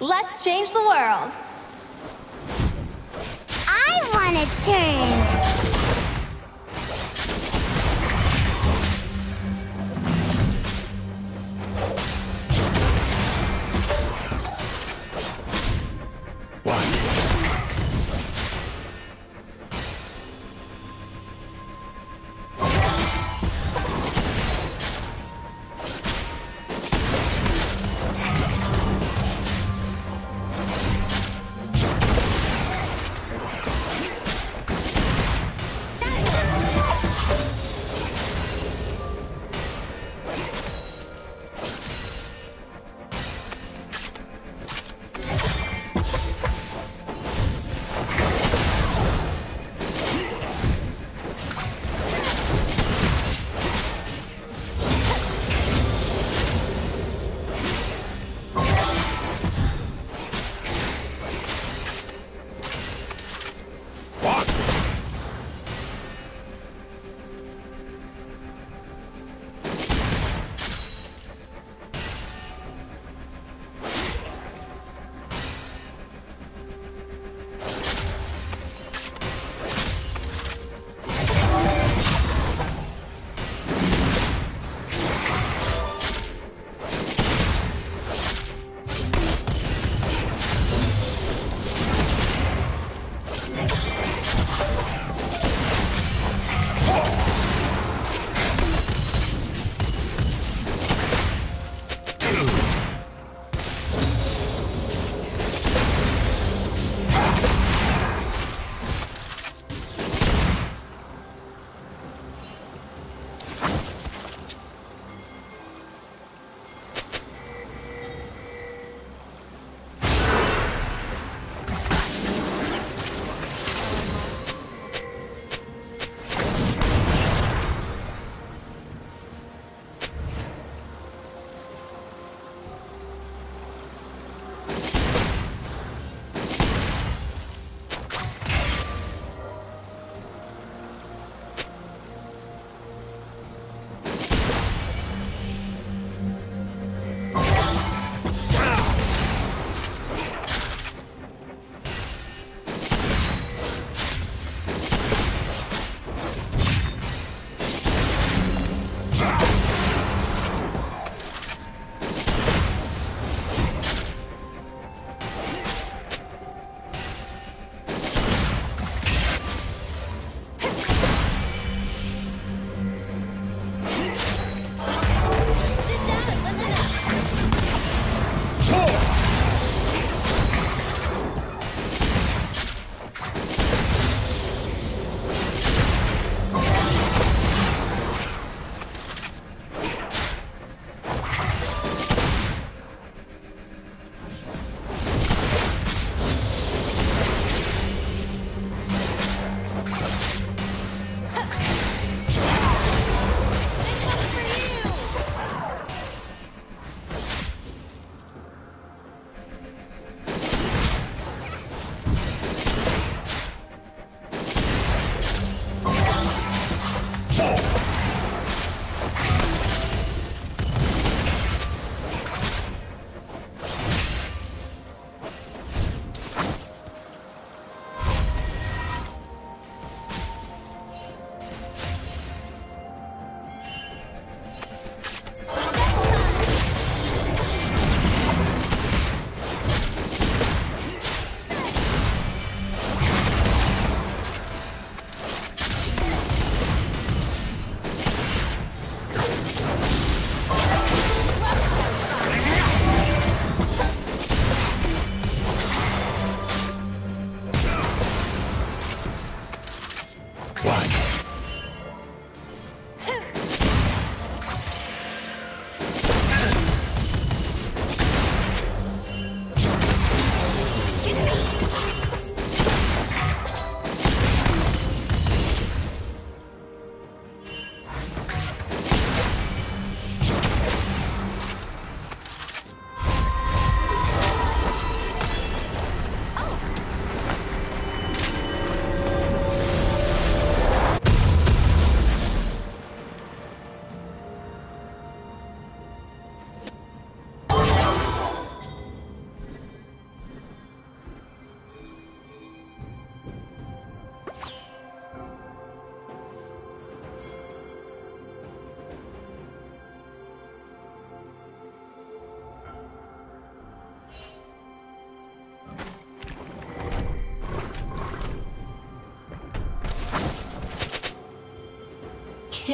Let's change the world. I want to turn.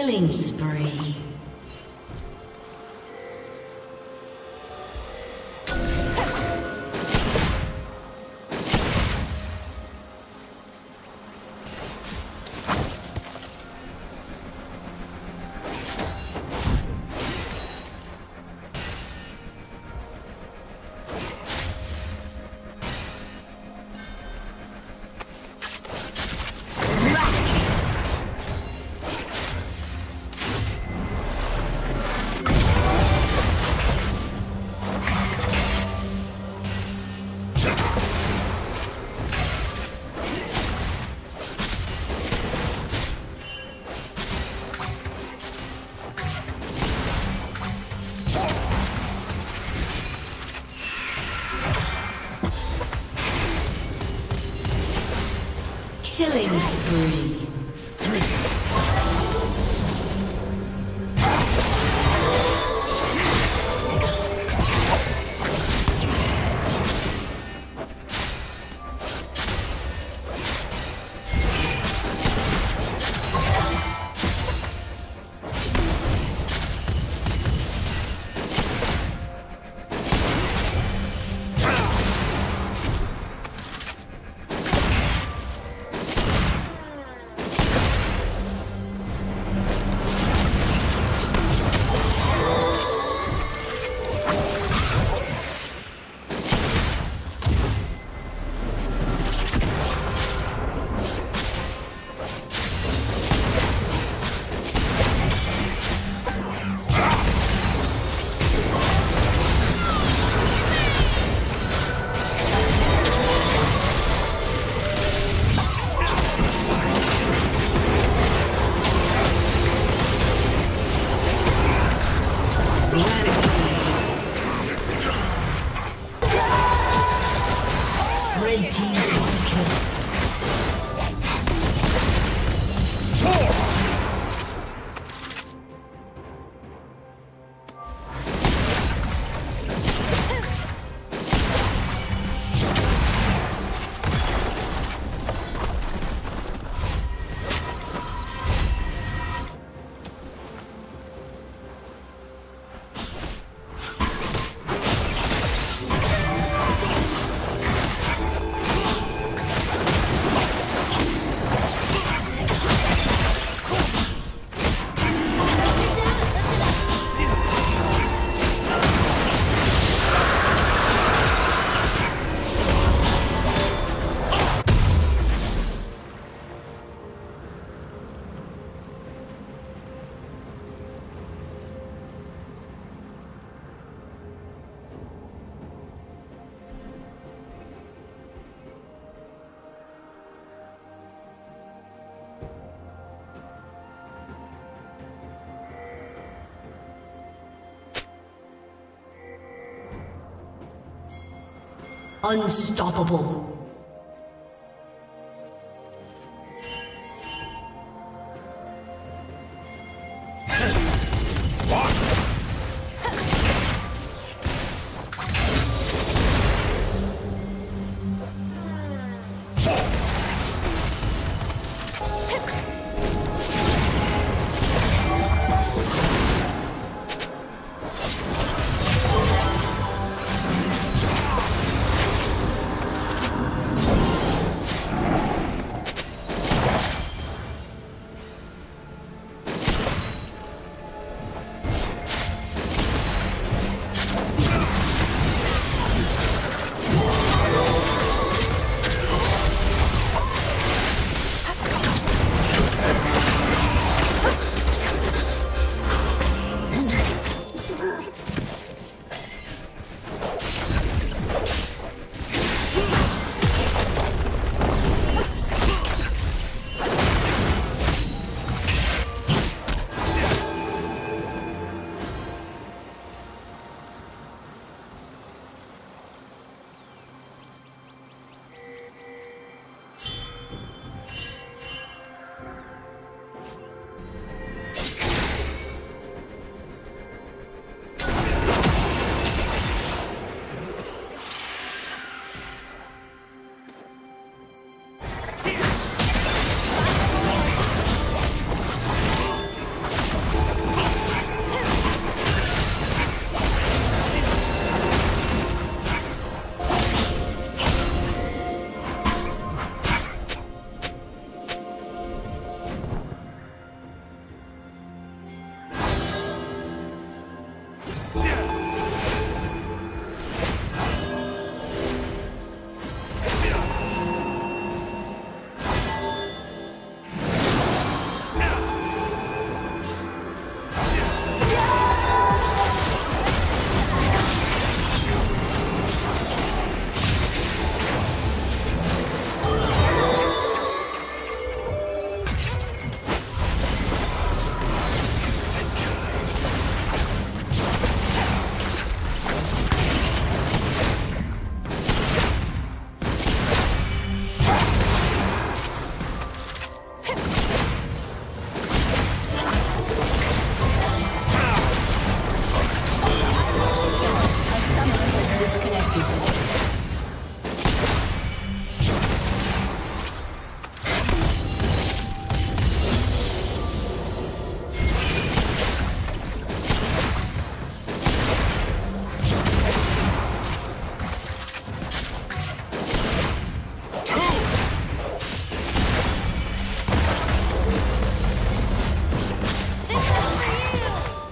Killing spree. Killing spree. Red Unstoppable.